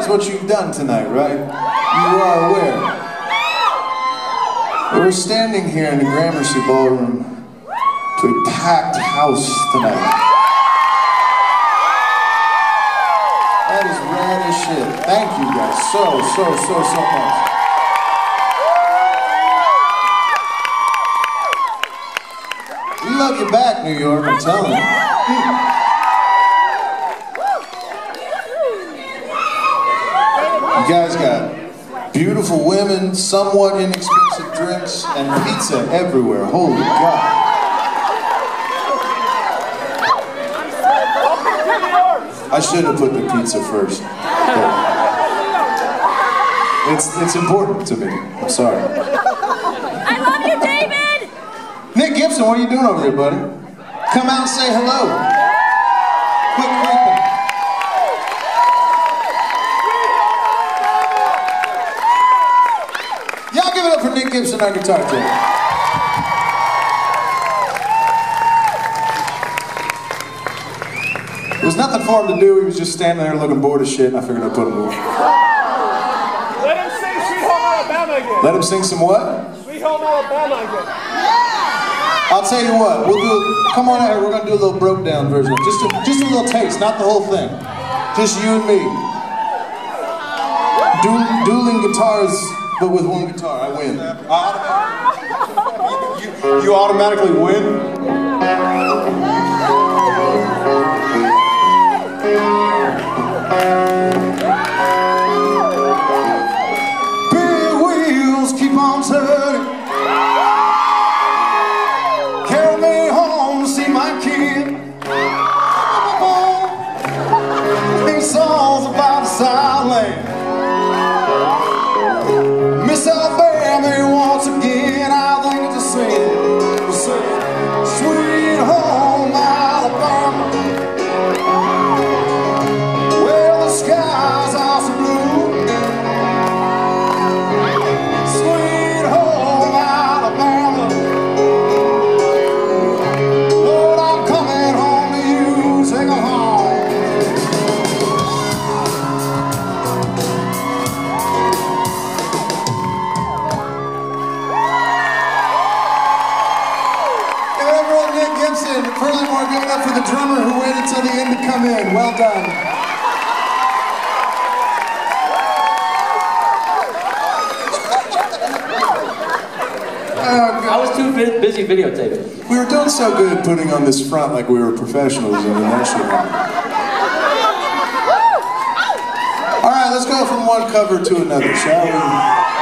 realize what you've done tonight, right? You are aware. We're standing here in the Gramercy Ballroom to a packed house tonight. That is rad as shit. Thank you guys so, so, so, so much. We love you back, New York, I'm telling you. You guys got beautiful women, somewhat inexpensive drinks, and pizza everywhere. Holy God. I should have put the pizza first. It's, it's important to me. I'm sorry. I love you, David! Nick Gibson, what are you doing over there, buddy? Come out and say hello. Quit give it up for Gibson on guitar too. There was nothing for him to do. He was just standing there looking bored as shit, and I figured I'd put him over. Let him sing Sweet Home Alabama again. Let him sing some what? Sweet Home Alabama again. I'll tell you what. We'll do. Come on out here. We're gonna do a little broke down version. Just a, just a little taste, not the whole thing. Just you and me. Du- dueling guitars, but with one guitar. I win. I automatically- you, you automatically win. For old Furthermore, give it up for the drummer who waited till the end to come in. Well done. Oh, I was too bu- busy videotaping. We were doing so good putting on this front like we were professionals in the national. All right, let's go from one cover to another, shall we?